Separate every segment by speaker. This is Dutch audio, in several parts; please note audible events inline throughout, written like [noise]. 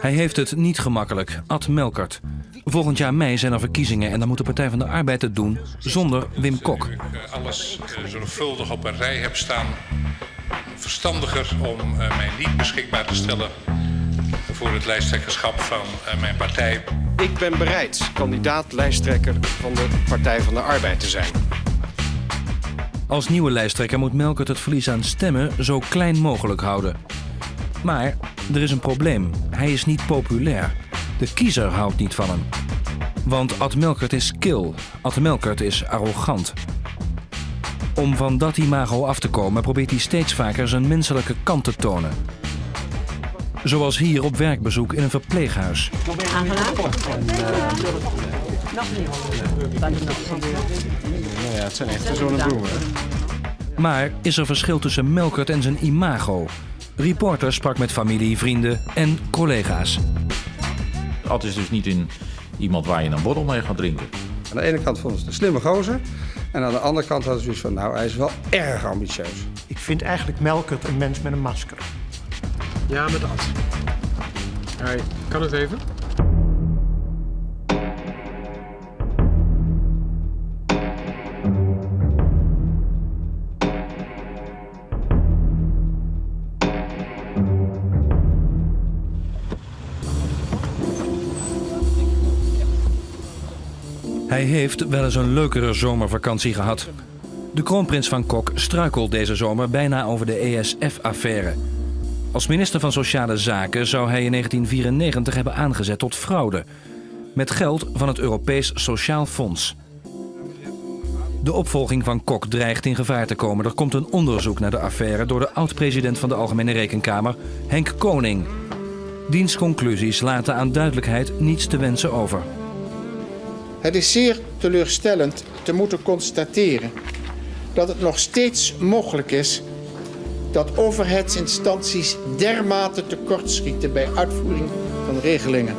Speaker 1: Hij heeft het niet gemakkelijk. Ad Melkert. Volgend jaar mei zijn er verkiezingen en dan moet de Partij van de Arbeid het doen zonder Wim Kok.
Speaker 2: alles eh, zorgvuldig op een rij heb staan. Verstandiger om eh, mij niet beschikbaar te stellen voor het lijsttrekkerschap van eh, mijn partij.
Speaker 3: Ik ben bereid kandidaat lijsttrekker van de Partij van de Arbeid te zijn.
Speaker 1: Als nieuwe lijsttrekker moet Melkert het verlies aan stemmen zo klein mogelijk houden. Maar er is een probleem. Hij is niet populair. De kiezer houdt niet van hem. Want Ad Melkert is kil. Ad Melkert is arrogant. Om van dat imago af te komen probeert hij steeds vaker zijn menselijke kant te tonen. Zoals hier op werkbezoek in een verpleeghuis.
Speaker 3: Ja, het zijn echte zonnebloemen.
Speaker 1: Maar is er verschil tussen Melkert en zijn imago? Reporter sprak met familie, vrienden en collega's.
Speaker 4: Ad is dus niet in iemand waar je een borrel mee gaat drinken.
Speaker 5: Aan de ene kant vonden ze het een slimme gozer. En aan de andere kant hadden ze zoiets van, nou, hij is wel erg ambitieus.
Speaker 6: Ik vind eigenlijk Melkert een mens met een masker.
Speaker 3: Ja, met Ad. Hij kan het even?
Speaker 1: Hij heeft wel eens een leukere zomervakantie gehad. De kroonprins van Kok struikelt deze zomer bijna over de ESF-affaire. Als minister van Sociale Zaken zou hij in 1994 hebben aangezet tot fraude. Met geld van het Europees Sociaal Fonds. De opvolging van Kok dreigt in gevaar te komen. Er komt een onderzoek naar de affaire door de oud-president van de Algemene Rekenkamer, Henk Koning. Diens conclusies laten aan duidelijkheid niets te wensen over.
Speaker 7: Het is zeer teleurstellend te moeten constateren dat het nog steeds mogelijk is dat overheidsinstanties dermate tekortschieten bij uitvoering van regelingen.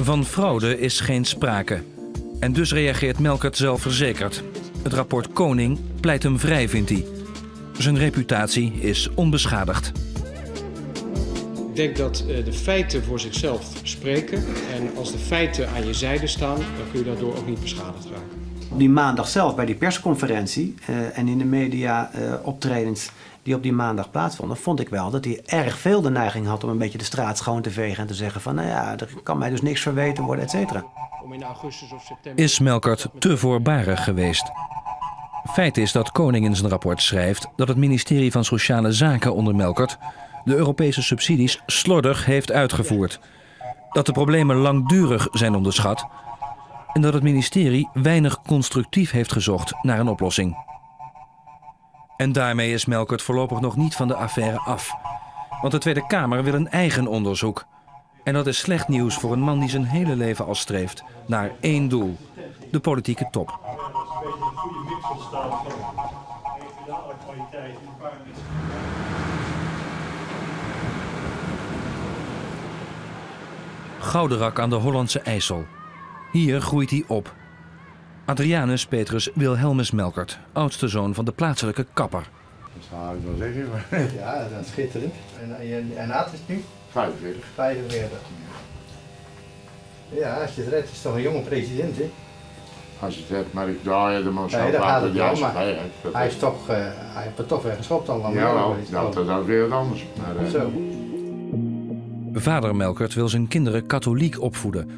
Speaker 1: Van fraude is geen sprake. En dus reageert Melkert zelfverzekerd. Het rapport Koning pleit hem vrij, vindt hij. Zijn reputatie is onbeschadigd.
Speaker 3: Ik denk dat eh, de feiten voor zichzelf spreken. En als de feiten aan je zijde staan, dan kun je daardoor ook niet beschadigd raken.
Speaker 8: Op die maandag zelf bij die persconferentie eh, en in de media eh, optredens die op die maandag plaatsvonden, vond ik wel dat hij erg veel de neiging had om een beetje de straat schoon te vegen en te zeggen van nou ja, er kan mij dus niks verweten worden, et cetera.
Speaker 3: Om in augustus of september...
Speaker 1: Is Melkert te voorbarig geweest? Feit is dat Koning in zijn rapport schrijft dat het ministerie van Sociale Zaken onder Melkert de Europese subsidies slordig heeft uitgevoerd. Dat de problemen langdurig zijn onderschat en dat het ministerie weinig constructief heeft gezocht naar een oplossing. En daarmee is Melkert voorlopig nog niet van de affaire af. Want de Tweede Kamer wil een eigen onderzoek. En dat is slecht nieuws voor een man die zijn hele leven al streeft naar één doel: de politieke top. Gouderak aan de Hollandse IJssel. Hier groeit hij op. Adrianus Petrus Wilhelmus Melkert, oudste zoon van de plaatselijke kapper.
Speaker 9: Dat zou ik wel zeggen. maar- [laughs]
Speaker 10: Ja, dat is schitterend. En, en, en Aad is nu
Speaker 9: 45.
Speaker 10: 45. Ja, als je het redt, is het toch een jonge president, hè?
Speaker 9: Als je het hebt, maar ik ja, ja, de man
Speaker 10: Nee,
Speaker 9: zou
Speaker 10: daar gaat het wel, maar.
Speaker 9: Dat
Speaker 10: Hij,
Speaker 9: is-
Speaker 10: toch, eh, hij heeft het toch weer geschopt al lang.
Speaker 9: Ja, wel,
Speaker 10: geweest.
Speaker 9: dat, dat is weer wat anders. Maar, eh,
Speaker 10: Zo.
Speaker 1: Vader Melkert wil zijn kinderen katholiek opvoeden.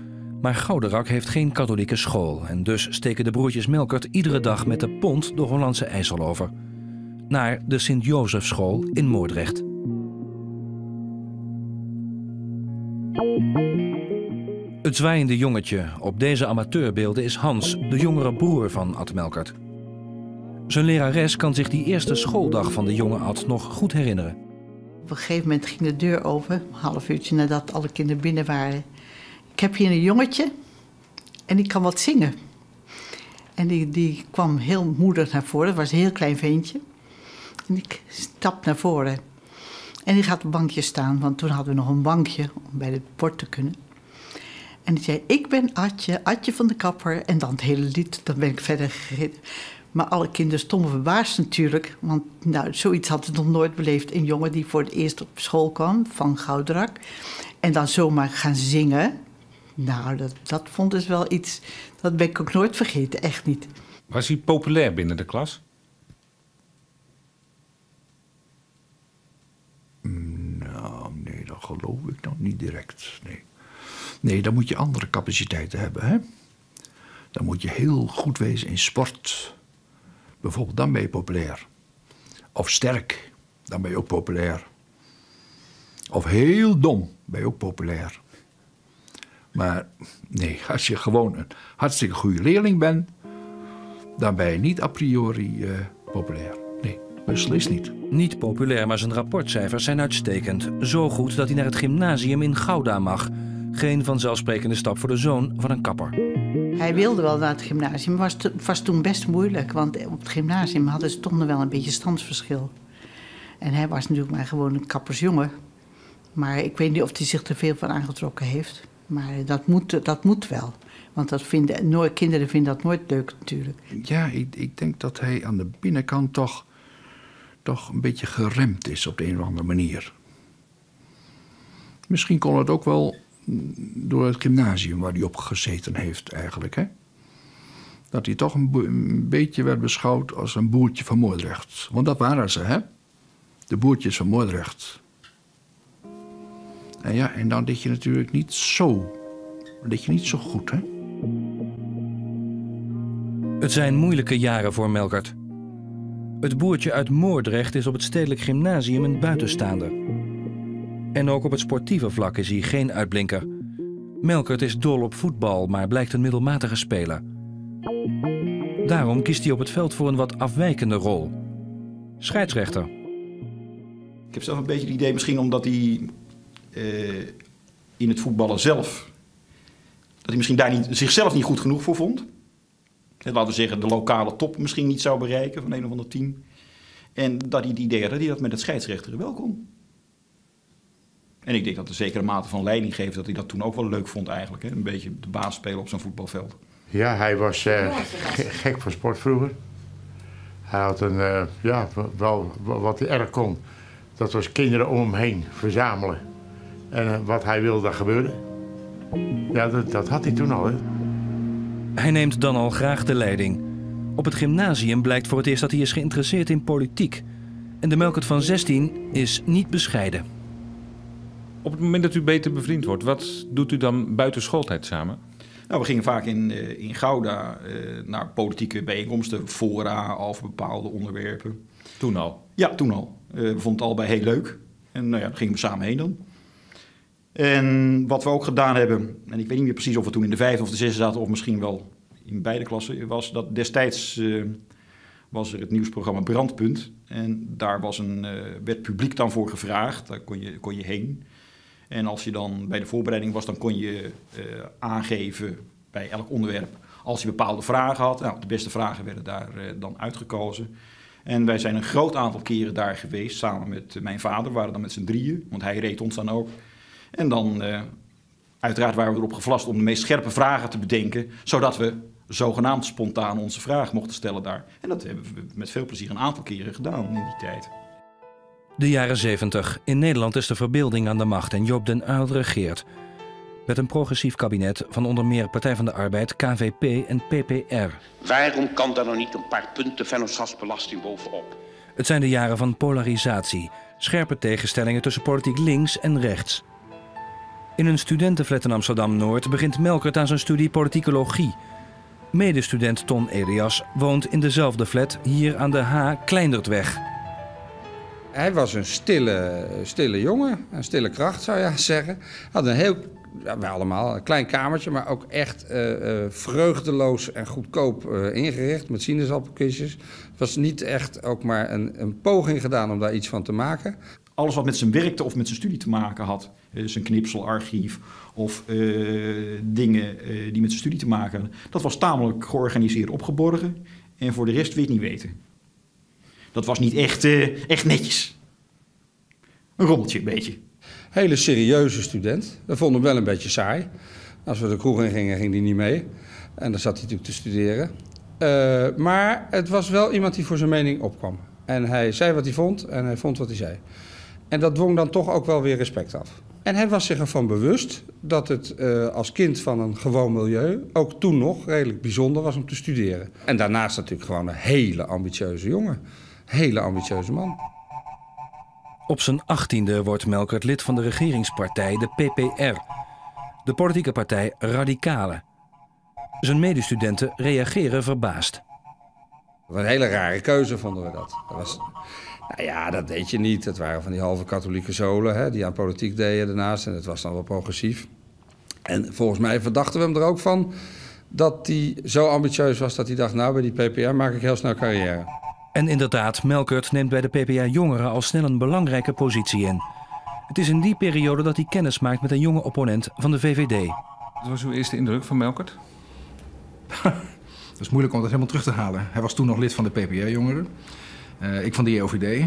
Speaker 1: Maar Gouderak heeft geen katholieke school. En dus steken de broertjes Melkert iedere dag met de pont de Hollandse IJssel over. Naar de Sint-Jozefschool in Moordrecht. Het zwaaiende jongetje op deze amateurbeelden is Hans, de jongere broer van Ad Melkert. Zijn lerares kan zich die eerste schooldag van de jonge Ad nog goed herinneren.
Speaker 11: Op een gegeven moment ging de deur open, een half uurtje nadat alle kinderen binnen waren. Ik heb hier een jongetje en die kan wat zingen. En die, die kwam heel moedig naar voren, dat was een heel klein ventje. En ik stap naar voren. En die gaat op een bankje staan, want toen hadden we nog een bankje om bij het bord te kunnen. En die zei, ik ben Adje, Adje van de Kapper. En dan het hele lied, dan ben ik verder gereden. Maar alle kinderen stonden verbaasd natuurlijk. Want nou, zoiets had het nog nooit beleefd. Een jongen die voor het eerst op school kwam van Goudrak. En dan zomaar gaan zingen. Nou, dat, dat vond dus wel iets... Dat ben ik ook nooit vergeten, echt niet.
Speaker 12: Was hij populair binnen de klas?
Speaker 13: Nou, nee, dat geloof ik nog niet direct. Nee. nee, dan moet je andere capaciteiten hebben. Hè? Dan moet je heel goed wezen in sport. Bijvoorbeeld, dan ben je populair. Of sterk, dan ben je ook populair. Of heel dom, ben je ook populair. Maar nee, als je gewoon een hartstikke goede leerling bent, dan ben je niet a priori eh, populair. Nee, beslist niet.
Speaker 1: Niet populair, maar zijn rapportcijfers zijn uitstekend. Zo goed dat hij naar het gymnasium in Gouda mag. Geen vanzelfsprekende stap voor de zoon van een kapper.
Speaker 11: Hij wilde wel naar het gymnasium, het was, toen best moeilijk. Want op het gymnasium hadden ze toch wel een beetje standsverschil. En hij was natuurlijk maar gewoon een kappersjongen. Maar ik weet niet of hij zich er veel van aangetrokken heeft. Maar dat moet, dat moet wel. Want dat vinden, nooit, kinderen vinden dat nooit leuk natuurlijk.
Speaker 13: Ja, ik, ik denk dat hij aan de binnenkant toch, toch een beetje geremd is op de een of andere manier. Misschien kon het ook wel door het gymnasium waar hij op gezeten heeft eigenlijk. Hè? Dat hij toch een, beetje werd beschouwd als een boertje van Moordrecht. Want dat waren ze, hè? De boertjes van Moordrecht. En ja, en dan deed je natuurlijk niet zo. Dan deed je niet zo goed, hè?
Speaker 1: Het zijn moeilijke jaren voor Melkert. Het boertje uit Moordrecht is op het stedelijk gymnasium een buitenstaander. En ook op het sportieve vlak is hij geen uitblinker. Melkert is dol op voetbal, maar blijkt een middelmatige speler. Daarom kiest hij op het veld voor een wat afwijkende rol. Scheidsrechter.
Speaker 14: Ik heb zelf een beetje het idee, misschien omdat hij uh, in het voetballen zelf... dat hij misschien daar niet, zichzelf niet goed genoeg voor vond. Laten we zeggen, de lokale top misschien niet zou bereiken van een of ander team. En dat hij het idee had dat hij dat met het scheidsrechter wel kon. En ik denk dat een zekere mate van leiding geeft dat hij dat toen ook wel leuk vond eigenlijk. Hè? Een beetje de baas spelen op zo'n voetbalveld.
Speaker 9: Ja, hij was uh, gek voor sport vroeger. Hij had een, uh, ja, wel, wat hij erg kon. Dat was kinderen om hem heen verzamelen. En uh, wat hij wilde, dat gebeurde. Ja, dat, dat had hij toen al. Hè?
Speaker 1: Hij neemt dan al graag de leiding. Op het gymnasium blijkt voor het eerst dat hij is geïnteresseerd in politiek. En de Melkert van 16 is niet bescheiden.
Speaker 12: Op het moment dat u beter bevriend wordt, wat doet u dan buiten schooltijd samen?
Speaker 14: Nou, we gingen vaak in, uh, in Gouda uh, naar politieke bijeenkomsten, fora over bepaalde onderwerpen.
Speaker 12: Toen al?
Speaker 14: Ja, toen al. Uh, we vonden het allebei heel leuk. En nou ja, daar gingen we samen heen dan. En wat we ook gedaan hebben, en ik weet niet meer precies of we toen in de vijfde of de zesde zaten, of misschien wel in beide klassen, was dat destijds was er het nieuwsprogramma Brandpunt. En daar was een, werd publiek dan voor gevraagd, daar kon je, kon je heen. En als je dan bij de voorbereiding was, dan kon je uh, aangeven bij elk onderwerp als je bepaalde vragen had. Nou, de beste vragen werden daar uh, dan uitgekozen. En wij zijn een groot aantal keren daar geweest, samen met uh, mijn vader. Waren dan met z'n drieën, want hij reed ons dan ook. En dan, uiteraard waren we erop gevlast om de meest scherpe vragen te bedenken, zodat we zogenaamd spontaan onze vragen mochten stellen daar. En dat hebben we met veel plezier een aantal keren gedaan in die tijd.
Speaker 1: De jaren 70. In Nederland is de verbeelding aan de macht en Joop den Uyl regeert. Met een progressief kabinet van onder meer Partij van de Arbeid, KVP en PPR.
Speaker 15: Waarom kan daar nog niet een paar punten vennootschapsbelasting bovenop?
Speaker 1: Het zijn de jaren van polarisatie, scherpe tegenstellingen tussen politiek links en rechts. In een studentenflat in Amsterdam-Noord begint Melkert aan zijn studie politicologie. Medestudent Ton Elias woont in dezelfde flat hier aan de H. Kleindertweg.
Speaker 5: Hij was een stille, stille jongen, een stille kracht zou je [laughs] zeggen. Had een heel, ja, wij allemaal, een klein kamertje, maar ook echt uh, uh, vreugdeloos en goedkoop uh, ingericht met sinaasappelkistjes. Het was niet echt ook maar een, een poging gedaan om daar iets van te maken.
Speaker 14: Alles wat met zijn werkte of met zijn studie te maken had, een knipselarchief of dingen die met zijn studie te maken hadden, dat was tamelijk georganiseerd opgeborgen. En voor de rest je het niet weten. Dat was niet echt, uh, echt netjes. Een rommeltje, een beetje.
Speaker 5: Hele serieuze student. We vonden hem wel een beetje saai. Als we de kroeg in gingen, ging hij niet mee. En dan zat hij natuurlijk te studeren. Uh, maar het was wel iemand die voor zijn mening opkwam. En hij zei wat hij vond en hij vond wat hij zei. En dat dwong dan toch ook wel weer respect af. En hij was zich ervan bewust dat het uh, als kind van een gewoon milieu ook toen nog redelijk bijzonder was om te studeren. En daarnaast natuurlijk gewoon een hele ambitieuze jongen. Hele ambitieuze man.
Speaker 1: Op zijn achttiende wordt Melkert lid van de regeringspartij, de PPR. De politieke partij Radicale. Zijn medestudenten reageren verbaasd.
Speaker 5: Een hele rare keuze vonden we dat. dat was, nou ja, dat deed je niet. Het waren van die halve katholieke zolen hè, die aan politiek deden daarnaast. En het was dan wel progressief. En volgens mij verdachten we hem er ook van dat hij zo ambitieus was dat hij dacht... nou, bij die PPR maak ik heel snel carrière.
Speaker 1: En inderdaad, Melkert neemt bij de PPR Jongeren al snel een belangrijke positie in. Het is in die periode dat hij kennis maakt met een jonge opponent van de VVD.
Speaker 12: Wat was uw eerste indruk van Melkert? [laughs]
Speaker 16: Dat is moeilijk om dat helemaal terug te halen. Hij was toen nog lid van de PPR-jongeren. Uh, ik van de EOVD.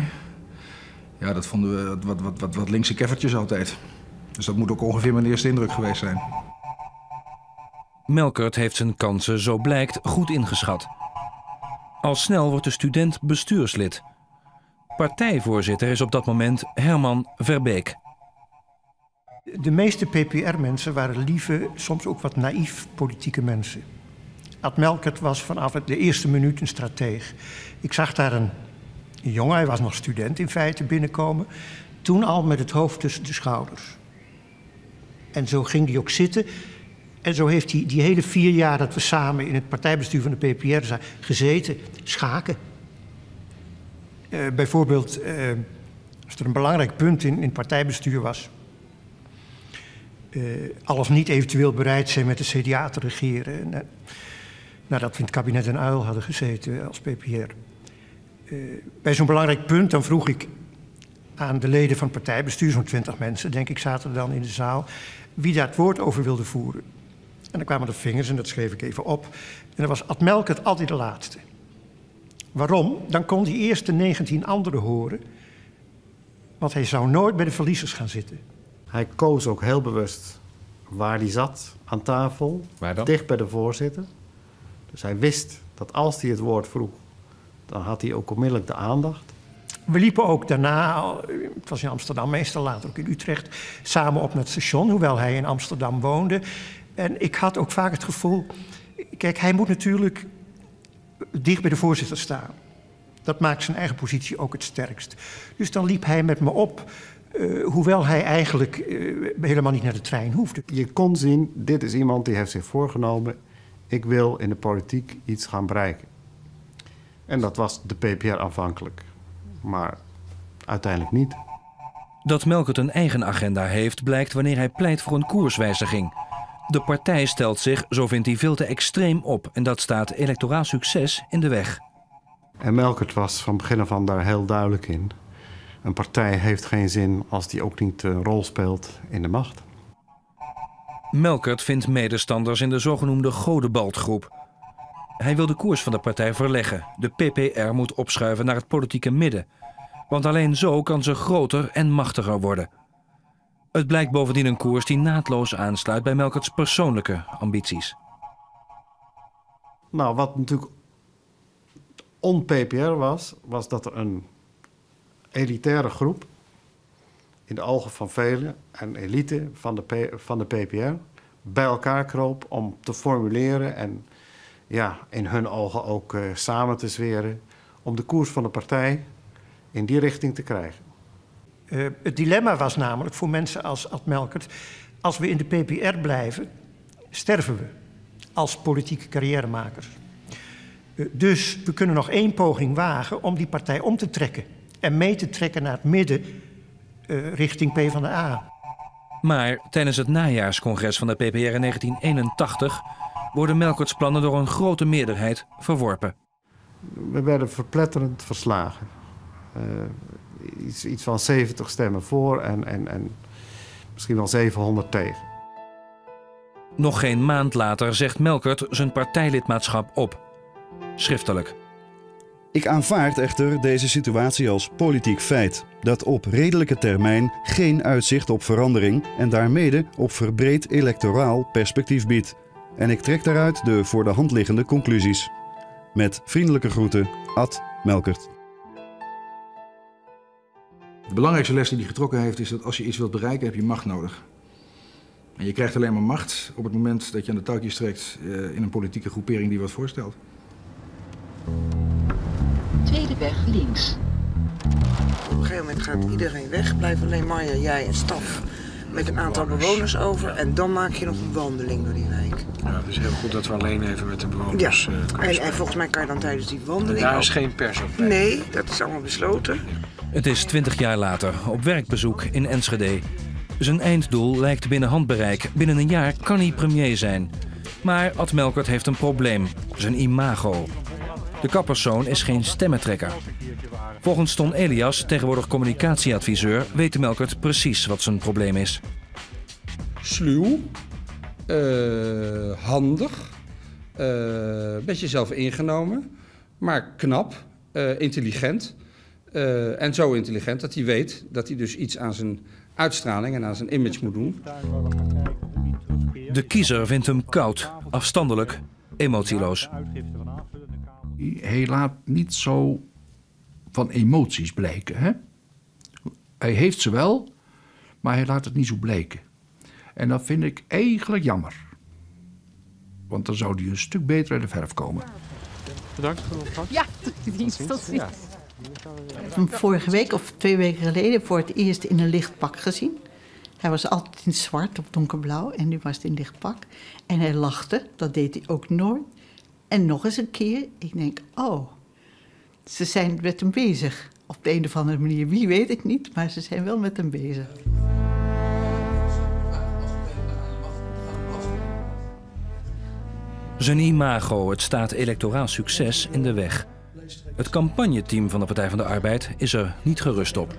Speaker 16: Ja, dat vonden we wat, wat, wat, wat linkse keffertjes altijd. Dus dat moet ook ongeveer mijn eerste indruk geweest zijn.
Speaker 1: Melkert heeft zijn kansen, zo blijkt, goed ingeschat. Al snel wordt de student bestuurslid. Partijvoorzitter is op dat moment Herman Verbeek.
Speaker 6: De meeste PPR-mensen waren lieve, soms ook wat naïef politieke mensen. Ad Melkert was vanaf de eerste minuut een strateeg. Ik zag daar een, jongen, hij was nog student in feite, binnenkomen. Toen al met het hoofd tussen de schouders. En zo ging hij ook zitten. En zo heeft hij die hele vier jaar dat we samen in het partijbestuur van de PPR zijn gezeten, schaken. Uh, bijvoorbeeld, uh, als er een belangrijk punt in, het partijbestuur was, uh, alles niet eventueel bereid zijn met de CDA te regeren. En, nadat we in het kabinet een Uil hadden gezeten als PPR. bij zo'n belangrijk punt dan vroeg ik aan de leden van het partijbestuur, zo'n twintig mensen, denk ik, zaten dan in de zaal, wie daar het woord over wilde voeren. En dan kwamen de vingers en dat schreef ik even op. En dan was Ad Melkert altijd de laatste. Waarom? Dan kon hij eerst de 19 anderen horen. Want hij zou nooit bij de verliezers gaan zitten.
Speaker 17: Hij koos ook heel bewust waar hij zat aan tafel.
Speaker 12: Waar dan?
Speaker 17: Dicht bij de voorzitter. Dus hij wist dat als hij het woord vroeg, dan had hij ook onmiddellijk de aandacht.
Speaker 6: We liepen ook daarna, het was in Amsterdam meestal, later ook in Utrecht, samen op naar het station, hoewel hij in Amsterdam woonde. En ik had ook vaak het gevoel, kijk, hij moet natuurlijk dicht bij de voorzitter staan. Dat maakt zijn eigen positie ook het sterkst. Dus dan liep hij met me op, uh, hoewel hij eigenlijk uh, helemaal niet naar de trein hoefde.
Speaker 17: Je kon zien, dit is iemand die heeft zich voorgenomen, ik wil in de politiek iets gaan bereiken. En dat was de PPR aanvankelijk, maar uiteindelijk niet.
Speaker 1: Dat Melkert een eigen agenda heeft, blijkt wanneer hij pleit voor een koerswijziging. De partij stelt zich, zo vindt hij, veel te extreem op en dat staat electoraal succes in de weg.
Speaker 17: En Melkert was van begin af aan daar heel duidelijk in. Een partij heeft geen zin als die ook niet een rol speelt in de macht.
Speaker 1: Melkert vindt medestanders in de zogenoemde Godebaldgroep. Hij wil de koers van de partij verleggen. De PPR moet opschuiven naar het politieke midden. Want alleen zo kan ze groter en machtiger worden. Het blijkt bovendien een koers die naadloos aansluit bij Melkerts persoonlijke ambities.
Speaker 17: Nou, wat natuurlijk on-PPR was, was dat er een elitaire groep, in de ogen van velen, een elite van de, van de PPR, bij elkaar kroop om te formuleren en ja, in hun ogen ook uh, samen te zweren om de koers van de partij in die richting te krijgen.
Speaker 6: Uh, het dilemma was namelijk voor mensen als Ad Melkert... als we in de PPR blijven, sterven we als politieke carrièremakers. Uh, dus we kunnen nog één poging wagen om die partij om te trekken... en mee te trekken naar het midden uh, richting PvdA.
Speaker 1: Maar tijdens het najaarscongres van de PPR in 1981... worden Melkerts plannen door een grote meerderheid verworpen.
Speaker 17: We werden verpletterend verslagen iets, iets van 70 stemmen voor en, en, en misschien wel 700 tegen.
Speaker 1: Nog geen maand later zegt Melkert zijn partijlidmaatschap op. Schriftelijk.
Speaker 18: Ik aanvaard echter deze situatie als politiek feit dat op redelijke termijn geen uitzicht op verandering en daarmede op verbreed electoraal perspectief biedt. En ik trek daaruit de voor de hand liggende conclusies. Met vriendelijke groeten, Ad Melkert.
Speaker 16: De belangrijkste les die hij getrokken heeft is dat als je iets wilt bereiken, heb je macht nodig. En je krijgt alleen maar macht op het moment dat je aan de touwtjes trekt eh, in een politieke groepering die wat voorstelt.
Speaker 19: Tweede weg links.
Speaker 20: Op een gegeven moment gaat iedereen weg, blijft alleen Marja, jij en staf met een aantal bewoners over. En dan maak je nog een wandeling door die wijk.
Speaker 3: Ja, het is heel goed dat we alleen even met de bewoners
Speaker 20: Ja,
Speaker 3: eh, kunnen
Speaker 20: en, en volgens mij kan je dan tijdens die wandeling
Speaker 3: Daar is geen pers op.
Speaker 20: Nee, dat is allemaal besloten.
Speaker 1: Het is 20 jaar later, op werkbezoek in Enschede. Zijn einddoel lijkt binnen handbereik. Binnen een jaar kan hij premier zijn. Maar Ad Melkert heeft een probleem: zijn imago. De kapperszoon is geen stemmentrekker. Volgens Ton Elias, tegenwoordig communicatieadviseur, weet Melkert precies wat zijn probleem is.
Speaker 5: Sluw, eh, handig, een beetje zelf ingenomen, maar knap, eh, intelligent. Eh, en zo intelligent dat hij weet dat hij dus iets aan zijn uitstraling en aan zijn image moet doen.
Speaker 1: De kiezer vindt hem koud, afstandelijk, emotieloos.
Speaker 13: Hij laat niet zo van emoties blijken. Hè? Hij heeft ze wel, maar hij laat het niet zo blijken. En dat vind ik eigenlijk jammer. Want dan zou hij een stuk beter uit de verf komen.
Speaker 3: Bedankt voor de opvang.
Speaker 19: Ja, tot [laughs] tot ziens.
Speaker 11: Hem vorige week of twee weken geleden voor het eerst in een licht pak gezien. Hij was altijd in zwart of donkerblauw en nu was het in licht pak. En hij lachte, dat deed hij ook nooit. En nog eens een keer, ik denk, oh, ze zijn met hem bezig. Op de een of andere manier, wie weet ik niet, maar ze zijn wel met hem bezig.
Speaker 1: Zijn imago, het staat electoraal succes in de weg. Het campagneteam van de Partij van de Arbeid is er niet gerust op.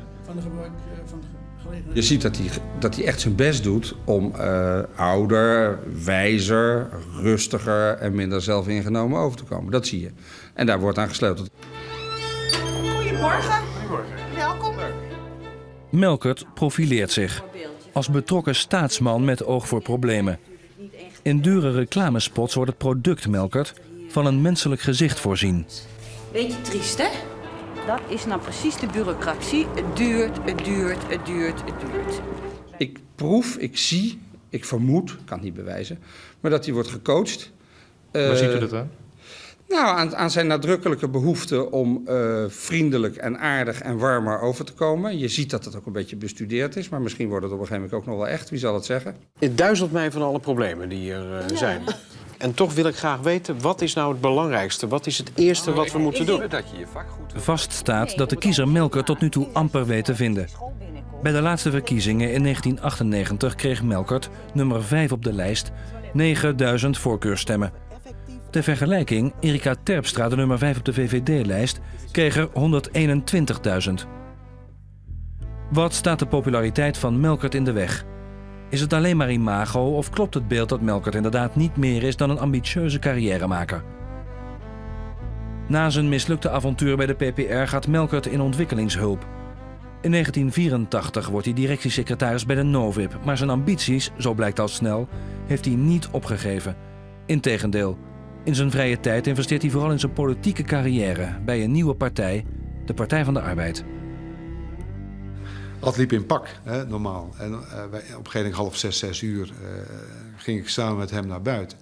Speaker 5: Je ziet dat hij, dat hij echt zijn best doet om eh, ouder, wijzer, rustiger en minder zelfingenomen over te komen. Dat zie je. En daar wordt aan gesleuteld.
Speaker 19: Goedemorgen. Welkom.
Speaker 1: Melkert profileert zich als betrokken staatsman met oog voor problemen. In dure reclamespots wordt het product Melkert van een menselijk gezicht voorzien.
Speaker 21: Beetje triest, hè? Dat is nou precies de bureaucratie. Het duurt, het duurt, het duurt, het duurt.
Speaker 5: Ik proef, ik zie, ik vermoed, kan het niet bewijzen, maar dat hij wordt gecoacht.
Speaker 3: Waar
Speaker 5: Eh,
Speaker 3: ziet u dat aan?
Speaker 5: Nou, aan, aan zijn nadrukkelijke behoefte om eh, vriendelijk en aardig en warmer over te komen. Je ziet dat het ook een beetje bestudeerd is, maar misschien wordt het op een gegeven moment ook nog wel echt. Wie zal het zeggen?
Speaker 3: Het duizelt mij van alle problemen die er eh, zijn. [laughs] En toch wil ik graag weten, wat is nou het belangrijkste? Wat is het eerste wat we moeten doen?
Speaker 1: Vast staat dat de kiezer Melkert tot nu toe amper weet te vinden. Bij de laatste verkiezingen in 1998 kreeg Melkert, nummer 5 op de lijst, 9000 voorkeurstemmen. Ter vergelijking, Erika Terpstra, de nummer 5 op de VVD-lijst, kreeg er 121.000. Wat staat de populariteit van Melkert in de weg? Is het alleen maar imago of klopt het beeld dat Melkert inderdaad niet meer is dan een ambitieuze carrièremaker? Na zijn mislukte avontuur bij de PPR gaat Melkert in ontwikkelingshulp. In 1984 wordt hij directiesecretaris bij de Novib, maar zijn ambities, zo blijkt al snel, heeft hij niet opgegeven. Integendeel, in zijn vrije tijd investeert hij vooral in zijn politieke carrière bij een nieuwe partij, de Partij van de Arbeid.
Speaker 22: Ad liep in pak, hè, normaal. En eh, wij, op een gegeven moment half zes, zes uur eh, ging ik samen met hem naar buiten.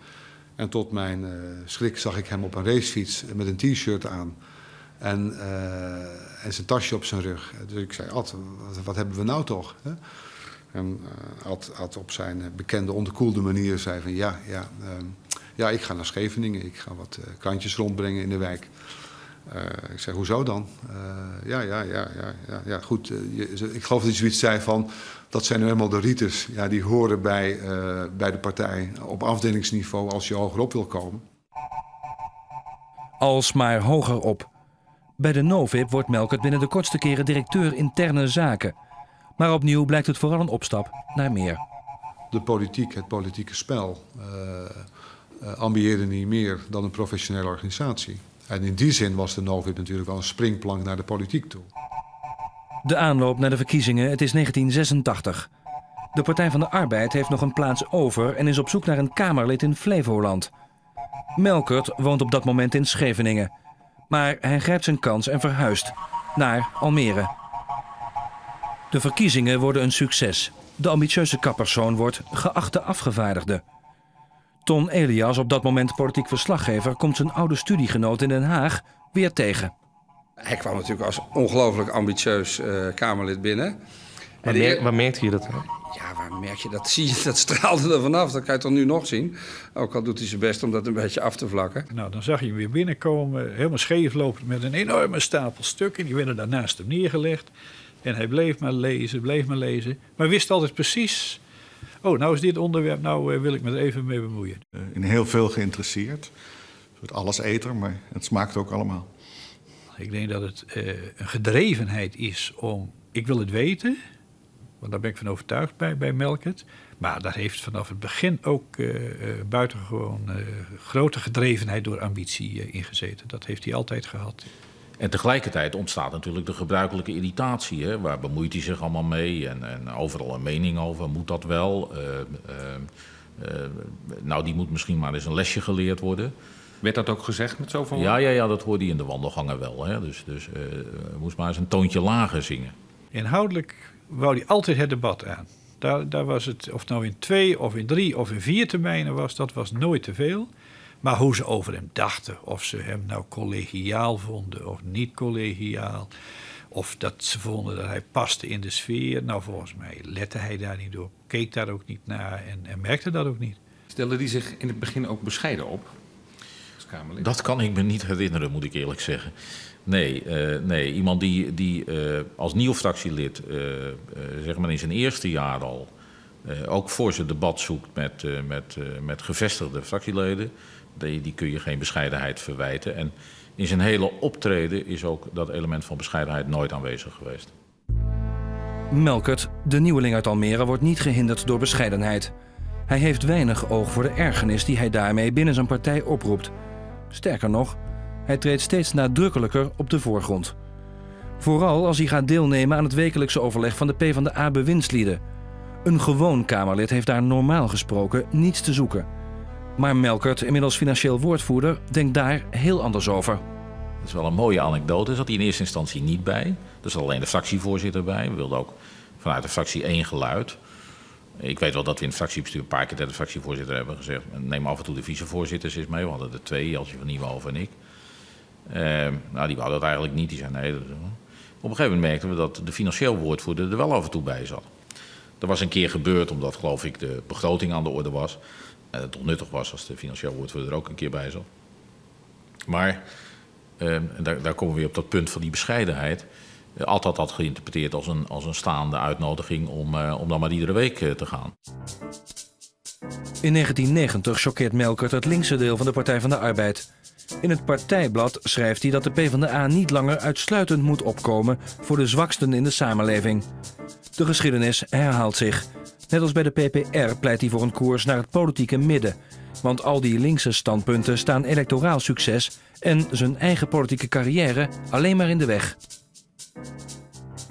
Speaker 22: En tot mijn eh, schrik zag ik hem op een racefiets met een t-shirt aan. En, en zijn tasje op zijn rug. Dus ik zei, Ad, wat, hebben we nou toch? En Ad, Ad op zijn bekende onderkoelde manier zei van... ja, ja, ehm, ja ik ga naar Scheveningen. Ik ga wat eh, krantjes rondbrengen in de wijk. Eh, ik zei, hoezo dan? Eh, ja, ja, ja, ja, ja, ja, goed. eh, je- ik geloof dat hij zoiets zei van... dat zijn nu helemaal de rites. Ja, die horen bij, bij de partij op afdelingsniveau als je hogerop wil komen.
Speaker 1: Als maar hoger op. Bij de Novib wordt Melkert binnen de kortste keren directeur interne zaken. Maar opnieuw blijkt het vooral een opstap naar meer.
Speaker 22: De politiek, het politieke spel, ambieerde niet meer dan een professionele organisatie. En in die zin was de Novib natuurlijk wel een springplank naar de politiek toe.
Speaker 1: De aanloop naar de verkiezingen, het is 1986. De Partij van de Arbeid heeft nog een plaats over en is op zoek naar een Kamerlid in Flevoland. Melkert woont op dat moment in Scheveningen. Maar hij grijpt zijn kans en verhuist naar Almere. De verkiezingen worden een succes. De ambitieuze kappersoon wordt geachte afgevaardigde. Ton Elias, op dat moment politiek verslaggever, komt zijn oude studiegenoot in Den Haag weer tegen.
Speaker 5: Hij kwam natuurlijk als ongelooflijk ambitieus eh, Kamerlid binnen.
Speaker 23: Waar, mer waar merkte je dat aan?
Speaker 5: Ja, waar merk je dat? [laughs] Zie je, dat straalde er vanaf. Dat kan je toch nu nog zien. Ook al doet hij zijn best om dat een beetje af te vlakken.
Speaker 24: Nou, dan zag je hem weer binnenkomen, helemaal scheef lopen met een enorme stapel stukken. Die werden daarnaast hem neergelegd. En hij bleef maar lezen, bleef maar lezen. Maar wist altijd precies... Oh, nou is dit onderwerp, nou eh, wil ik me er even mee bemoeien.
Speaker 25: In heel veel geïnteresseerd. Een soort alleseter, maar het smaakt ook allemaal.
Speaker 24: Ik denk dat het eh, een gedrevenheid is om... Ik wil het weten, want daar ben ik van overtuigd bij, bij Melkert. Maar daar heeft vanaf het begin ook uh, buitengewoon uh, grote gedrevenheid door ambitie in gezeten. Dat heeft hij altijd gehad.
Speaker 26: En tegelijkertijd ontstaat natuurlijk de gebruikelijke irritatie. Hè? Waar bemoeit hij zich allemaal mee? En, en overal een mening over. Moet dat wel? nou, die moet misschien maar eens een lesje geleerd worden.
Speaker 12: Werd dat ook gezegd met zoveel?
Speaker 26: Ja, ja, ja, dat hoorde hij in de wandelgangen wel. Hè? Dus, dus moest maar eens een toontje lager zingen.
Speaker 24: Inhoudelijk wou hij altijd het debat aan. Daar, daar was het, of het nou in twee of in drie of in vier termijnen was, dat was nooit te veel. Maar hoe ze over hem dachten, of ze hem nou collegiaal vonden of niet collegiaal. Of dat ze vonden dat hij paste in de sfeer. Nou, volgens mij lette hij daar niet op, keek daar ook niet naar en, en merkte dat ook niet.
Speaker 12: Stelde hij zich in het begin ook bescheiden op? Als Kamerlid?
Speaker 26: Dat kan ik me niet herinneren, moet ik eerlijk zeggen. Nee, uh, nee. iemand die, die uh, als nieuw fractielid, uh, zeg maar in zijn eerste jaar al, ook voor zijn debat zoekt met, met, met gevestigde fractieleden, die, die kun je geen bescheidenheid verwijten. En in zijn hele optreden is ook dat element van bescheidenheid nooit aanwezig geweest.
Speaker 1: Melkert, de nieuweling uit Almere, wordt niet gehinderd door bescheidenheid. Hij heeft weinig oog voor de ergernis die hij daarmee binnen zijn partij oproept. Sterker nog, hij treedt steeds nadrukkelijker op de voorgrond. Vooral als hij gaat deelnemen aan het wekelijkse overleg van de PvdA-bewindslieden. Een gewoon Kamerlid heeft daar normaal gesproken niets te zoeken. Maar Melkert, inmiddels financieel woordvoerder, denkt daar heel anders over.
Speaker 26: Dat is wel een mooie anekdote. Er zat hij in eerste instantie niet bij. Er zat alleen de fractievoorzitter bij. We wilden ook vanuit de fractie één geluid. Ik weet wel dat we in het fractiebestuur een paar keer tegen de fractievoorzitter hebben gezegd... neem af en toe de vicevoorzitters eens mee. We hadden er twee, Jantje van Nieuwenhoven en ik. Uh, nou, die wouden dat eigenlijk niet. Die zei nee. Op een gegeven moment merkten we dat de financieel woordvoerder er wel af en toe bij zat. Dat was een keer gebeurd omdat, geloof ik, de begroting aan de orde was. En het onnuttig was als de financieel woordvoerder er ook een keer bij zat. Maar, uh, en daar, daar, komen we weer op dat punt van die bescheidenheid. Uh, altijd had geïnterpreteerd als een, als een staande uitnodiging om, uh, om dan maar iedere week te gaan.
Speaker 1: In 1990 choqueert Melkert het linkse deel van de Partij van de Arbeid. In het partijblad schrijft hij dat de PvdA niet langer uitsluitend moet opkomen voor de zwaksten in de samenleving. De geschiedenis herhaalt zich. Net als bij de PPR pleit hij voor een koers naar het politieke midden. Want al die linkse standpunten staan electoraal succes en zijn eigen politieke carrière alleen maar in de weg.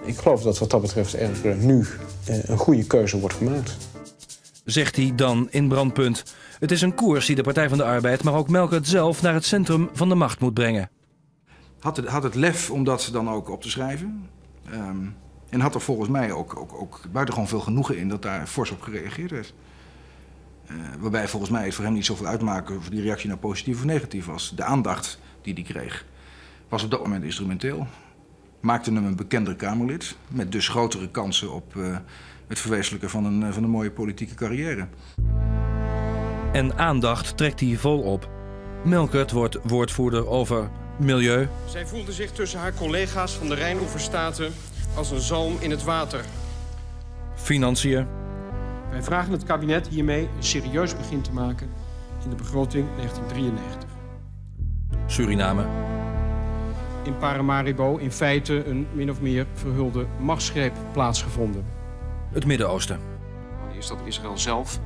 Speaker 3: Ik geloof dat wat dat betreft er nu een goede keuze wordt gemaakt.
Speaker 1: Zegt hij dan in Brandpunt. Het is een koers die de Partij van de Arbeid, maar ook Melkert zelf naar het centrum van de macht moet brengen.
Speaker 16: Had het, had het lef om dat dan ook op te schrijven. Um, en had er volgens mij ook, ook, ook buitengewoon veel genoegen in dat daar fors op gereageerd werd. Uh, waarbij volgens mij het voor hem niet zoveel uitmaken of die reactie nou positief of negatief was. De aandacht die hij kreeg was op dat moment instrumenteel. Maakte hem een bekender Kamerlid, met dus grotere kansen op uh, het verwezenlijken van een, van een mooie politieke carrière.
Speaker 1: En aandacht trekt hij volop. Melkert wordt woordvoerder over milieu.
Speaker 3: Zij voelde zich tussen haar collega's van de Rijnoeverstaten als een zalm in het water.
Speaker 1: Financiën.
Speaker 3: Wij vragen het kabinet hiermee een serieus begin te maken in de begroting 1993.
Speaker 1: Suriname.
Speaker 3: In Paramaribo in feite een min of meer verhulde machtsgreep plaatsgevonden.
Speaker 1: Het Midden-Oosten.
Speaker 3: Is dat Israël zelf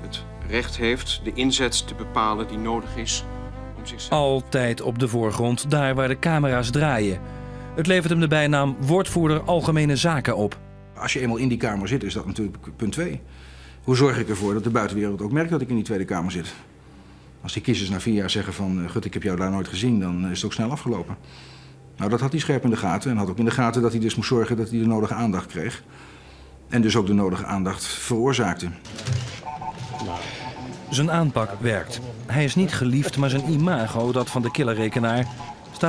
Speaker 3: het recht heeft de inzet te bepalen die nodig is om zichzelf...
Speaker 1: Altijd op de voorgrond, daar waar de camera's draaien. Het levert hem de bijnaam woordvoerder Algemene Zaken op.
Speaker 16: Als je eenmaal in die Kamer zit, is dat natuurlijk punt twee. Hoe zorg ik ervoor dat de buitenwereld ook merkt dat ik in die Tweede Kamer zit? Als die kiezers na vier jaar zeggen van... Uh, gut, ik heb jou daar nooit gezien, dan is het ook snel afgelopen. Nou, dat had hij scherp in de gaten. En had ook in de gaten dat hij dus moest zorgen dat hij de nodige aandacht kreeg. En dus ook de nodige aandacht veroorzaakte.
Speaker 1: Zijn aanpak werkt. Hij is niet geliefd, maar zijn imago, dat van de killerrekenaar,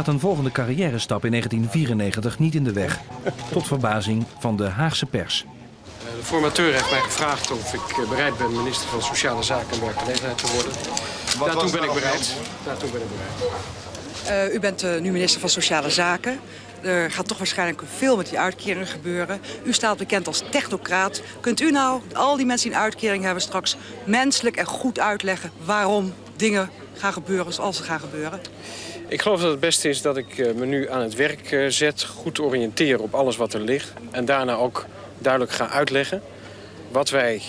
Speaker 1: staat een volgende carrière stap in 1994 niet in de weg. Tot verbazing van de Haagse pers.
Speaker 3: De formateur heeft mij gevraagd of ik bereid ben minister van Sociale Zaken en Werkgelegenheid te worden.
Speaker 27: Wat
Speaker 3: Daartoe ben ik bereid. Daartoe ben ik bereid.
Speaker 27: Uh, u bent uh, nu minister van Sociale Zaken. Er gaat toch waarschijnlijk veel met die uitkeringen gebeuren. U staat bekend als technocraat. Kunt u nou al die mensen die een uitkering hebben straks menselijk en goed uitleggen waarom dingen gaan gebeuren zoals ze gaan gebeuren?
Speaker 3: Ik geloof dat het beste is dat ik me nu aan het werk zet, goed oriënteren op alles wat er ligt. En daarna ook duidelijk ga uitleggen wat wij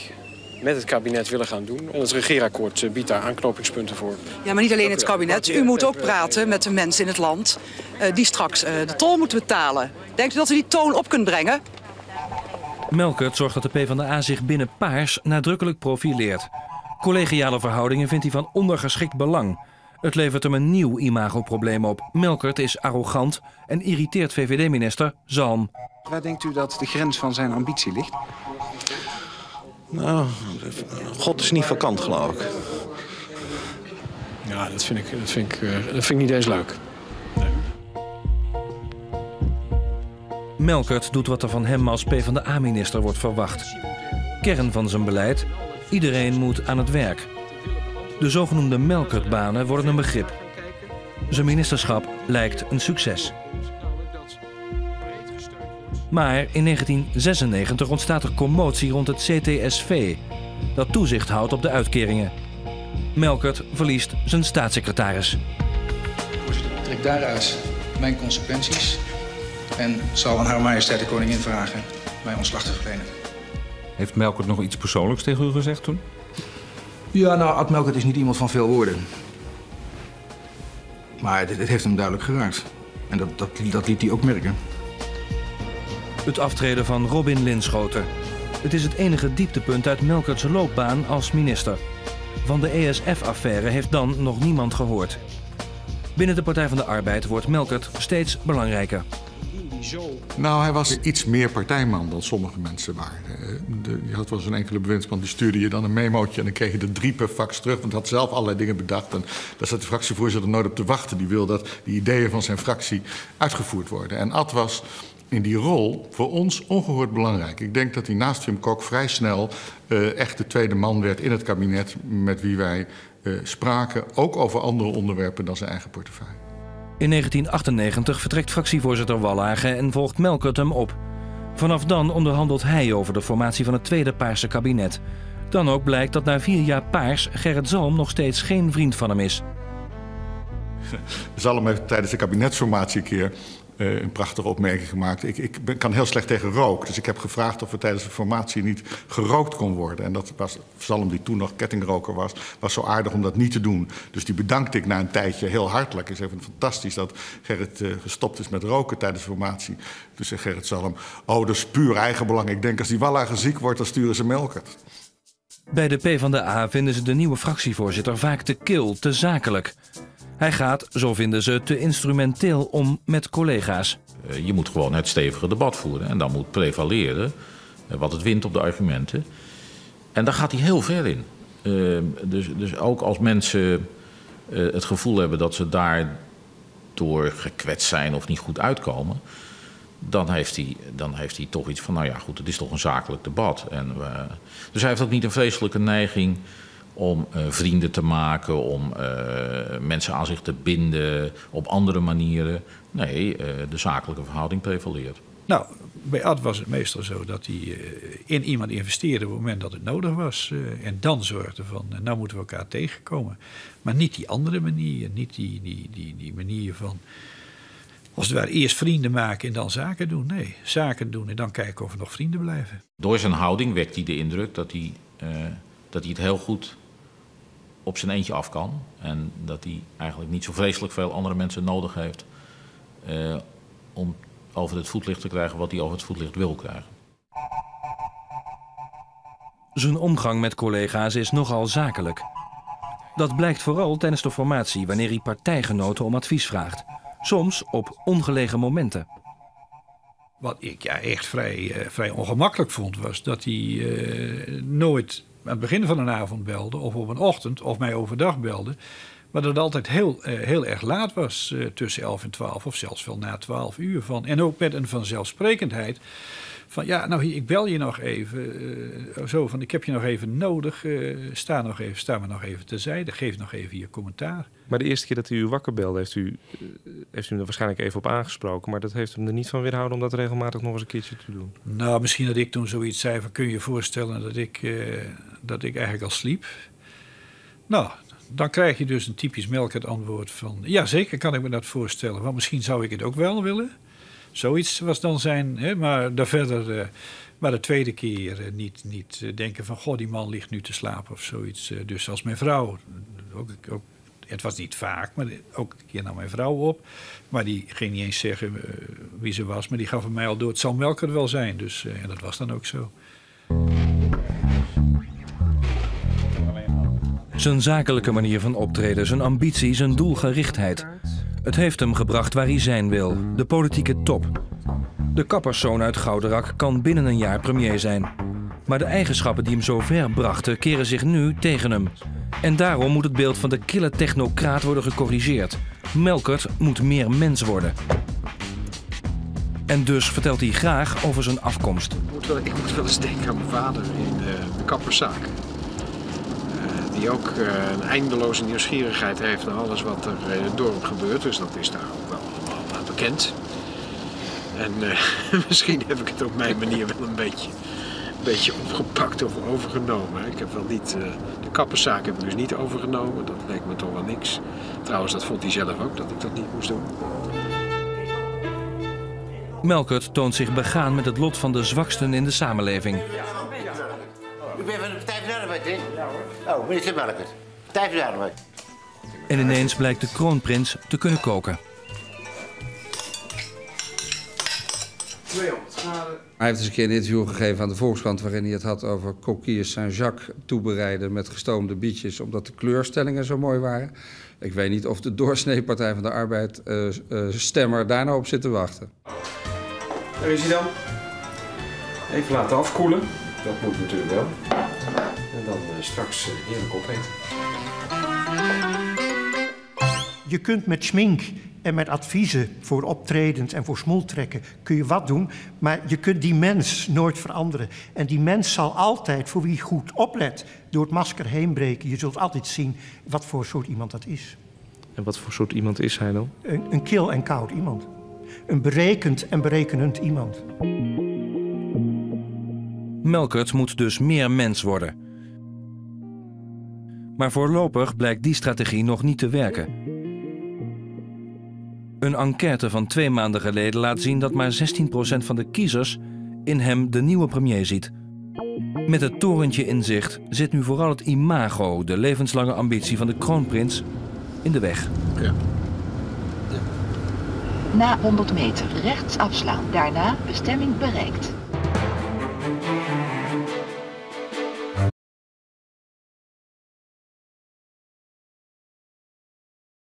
Speaker 3: met het kabinet willen gaan doen. En het regeerakkoord biedt daar aanknopingspunten voor.
Speaker 27: Ja, maar niet alleen het kabinet. U moet ook praten met de mensen in het land die straks de tol moeten betalen. Denkt u dat u die toon op kunt brengen?
Speaker 1: Melkert zorgt dat de PvdA zich binnen Paars nadrukkelijk profileert. Collegiale verhoudingen vindt hij van ondergeschikt belang. Het levert hem een nieuw imagoprobleem op. Melkert is arrogant en irriteert VVD-minister Zalm.
Speaker 28: Waar denkt u dat de grens van zijn ambitie ligt?
Speaker 29: Nou, God is niet vakant, geloof ik.
Speaker 3: Ja, dat vind ik, dat vind ik, uh, dat vind ik niet eens leuk.
Speaker 1: Melkert doet wat er van hem als PvdA-minister wordt verwacht. Kern van zijn beleid, iedereen moet aan het werk. De zogenoemde Melkertbanen worden een begrip. Zijn ministerschap lijkt een succes. Maar in 1996 ontstaat er commotie rond het CTSV, dat toezicht houdt op de uitkeringen. Melkert verliest zijn staatssecretaris.
Speaker 16: Voorzitter, trek daaruit mijn consequenties en zal aan haar majesteit de koningin vragen mij ontslag te verlenen.
Speaker 12: Heeft Melkert nog iets persoonlijks tegen u gezegd toen?
Speaker 16: Ja, nou, Ad Melkert is niet iemand van veel woorden. Maar dit, heeft hem duidelijk geraakt. En dat, dat, dat liet hij ook merken.
Speaker 1: Het aftreden van Robin Linschoten. Het is het enige dieptepunt uit Melkert's loopbaan als minister. Van de ESF-affaire heeft dan nog niemand gehoord. Binnen de Partij van de Arbeid wordt Melkert steeds belangrijker.
Speaker 30: Nou, hij was iets meer partijman dan sommige mensen waren. De, je had wel eens een enkele bewindsman, die stuurde je dan een memootje... en dan kreeg je de drie per fax terug, want hij had zelf allerlei dingen bedacht. En daar zat de fractievoorzitter nooit op te wachten. Die wil dat die ideeën van zijn fractie uitgevoerd worden. En Ad was in die rol voor ons ongehoord belangrijk. Ik denk dat hij naast Wim Kok vrij snel uh, echt de tweede man werd in het kabinet... met wie wij uh, spraken, ook over andere onderwerpen dan zijn eigen portefeuille.
Speaker 1: In 1998 vertrekt fractievoorzitter Wallagen en volgt Melkert hem op. Vanaf dan onderhandelt hij over de formatie van het tweede Paarse kabinet. Dan ook blijkt dat na vier jaar Paars Gerrit Zalm nog steeds geen vriend van hem is. [laughs]
Speaker 30: Zalm heeft tijdens de kabinetsformatie een keer uh, een prachtige opmerking gemaakt. Ik, ik ben, kan heel slecht tegen rook. Dus ik heb gevraagd of er tijdens de formatie niet gerookt kon worden. En dat was Zalm, die toen nog kettingroker was, was zo aardig om dat niet te doen. Dus die bedankte ik na een tijdje heel hartelijk. Ik zei fantastisch dat Gerrit uh, gestopt is met roken tijdens de formatie. Dus zei Gerrit Zalm, oh dat is puur eigenbelang. Ik denk als die Wallager ziek wordt, dan sturen ze Melkert.
Speaker 1: Bij de PvdA vinden ze de nieuwe fractievoorzitter vaak te kil, te zakelijk. Hij gaat, zo vinden ze, te instrumenteel om met collega's.
Speaker 26: Je moet gewoon het stevige debat voeren en dan moet prevaleren wat het wint op de argumenten. En daar gaat hij heel ver in. Uh, dus, dus ook als mensen het gevoel hebben dat ze daardoor gekwetst zijn of niet goed uitkomen, dan heeft, hij, dan heeft hij toch iets van, nou ja, goed, het is toch een zakelijk debat. En, dus hij heeft ook niet een vreselijke neiging om uh, vrienden te maken, om uh, mensen aan zich te binden op andere manieren. Nee, uh, de zakelijke verhouding prevaleert.
Speaker 24: Nou, bij Ad was het meestal zo dat hij in iemand investeerde op het moment dat het nodig was. en dan zorgde van, nou moeten we elkaar tegenkomen. Maar niet die andere manier, niet die, die, die, die manier van... Als het ware eerst vrienden maken en dan zaken doen. Nee, zaken doen en dan kijken of we nog vrienden blijven.
Speaker 26: Door zijn houding wekt hij de indruk dat hij, dat hij het heel goed op zijn eentje af kan. En dat hij eigenlijk niet zo vreselijk veel andere mensen nodig heeft uh, om over het voetlicht te krijgen wat hij over het voetlicht wil krijgen.
Speaker 1: Zijn omgang met collega's is nogal zakelijk. Dat blijkt vooral tijdens de formatie wanneer hij partijgenoten om advies vraagt. Soms op ongelegen momenten.
Speaker 24: Wat ik ja, echt vrij, eh, vrij ongemakkelijk vond, was dat hij eh, nooit aan het begin van een avond belde, of op een ochtend, of mij overdag belde. Maar dat het altijd heel, eh, heel erg laat was, eh, tussen 11 en 12, of zelfs wel na 12 uur. Van. En ook met een vanzelfsprekendheid. Van ja, nou, ik bel je nog even. eh, zo van: ik heb je nog even nodig. sta, nog even, sta me nog even terzijde. Geef nog even je commentaar.
Speaker 23: Maar de eerste keer dat hij u wakker belde, heeft u, eh, heeft u hem er waarschijnlijk even op aangesproken. Maar dat heeft hem er niet van weerhouden om dat regelmatig nog eens een keertje te doen.
Speaker 24: Nou, misschien dat ik toen zoiets zei van... kun je je voorstellen dat ik, eh, dat ik eigenlijk al sliep? Nou, dan krijg je dus een typisch Melkert antwoord van... ja, zeker kan ik me dat voorstellen, want misschien zou ik het ook wel willen. Zoiets was dan zijn, hè, maar daar verder... eh, maar de tweede keer niet, niet denken van... goh, die man ligt nu te slapen of zoiets. Dus als mijn vrouw, ook, ook, het was niet vaak, maar ook een keer nam mijn vrouw op. Maar die ging niet eens zeggen eh, wie ze was, maar die gaf mij al door... het zal Melkert wel zijn, dus eh, en dat was dan ook zo.
Speaker 1: Zijn zakelijke manier van optreden, zijn ambitie, zijn doelgerichtheid. Het heeft hem gebracht waar hij zijn wil, de politieke top. De kapperszoon uit Gouderak kan binnen een jaar premier zijn. Maar de eigenschappen die hem zo ver brachten keren zich nu tegen hem. En daarom moet het beeld van de kille technocraat worden gecorrigeerd. Melkert moet meer mens worden. En dus vertelt hij graag over zijn afkomst.
Speaker 3: Ik moet wel, ik moet wel eens denken aan mijn vader in de, de kapperszaak. Eh, die ook eh, een eindeloze nieuwsgierigheid heeft naar alles wat er in het dorp gebeurt. Dus dat is daar ook wel allemaal aan bekend. En eh, [laughs] misschien heb ik het op mijn manier wel een beetje, een beetje opgepakt of overgenomen. Ik heb wel niet, eh, de kapperszaak heb ik dus niet overgenomen. Dat leek me toch wel niks. Trouwens, dat vond hij zelf ook, dat ik dat niet moest doen.
Speaker 1: Melkert toont zich begaan met het lot van de zwaksten in de samenleving.
Speaker 31: U bent van de Partij van de Arbeid, hè? Oh, meneer Melkert. Partij van de Arbeid.
Speaker 1: En ineens blijkt de kroonprins te kunnen koken.
Speaker 3: 200 graden.
Speaker 5: Hij heeft eens een keer een interview gegeven aan de Volkskrant... waarin hij het had over coquilles Saint-Jacques toebereiden met gestoomde bietjes... omdat de kleurstellingen zo mooi waren. Ik weet niet of de doorsnee Partij van de Arbeid eh, eh, stemmer daar nou op zit te wachten.
Speaker 3: Daar is hij dan. Even laten afkoelen. Dat moet natuurlijk wel. En dan eh, straks eh, heerlijk opeten.
Speaker 6: Je kunt met schmink en met adviezen voor optredens en voor smoeltrekken kun je wat doen, maar je kunt die mens nooit veranderen. En die mens zal altijd, voor wie goed oplet, door het masker heen breken. Je zult altijd zien wat voor soort iemand dat is.
Speaker 23: En wat voor soort iemand is hij dan?
Speaker 6: Een, een kil en koud iemand. Een berekend en berekenend iemand.
Speaker 1: Melkert moet dus meer mens worden. Maar voorlopig blijkt die strategie nog niet te werken. Een enquête van twee maanden geleden laat zien dat maar 16% van de kiezers in hem de nieuwe premier ziet. Met het torentje in zicht zit nu vooral het imago, de levenslange ambitie van de kroonprins, in de weg.
Speaker 19: Na 100 meter rechts afslaan. Daarna bestemming bereikt.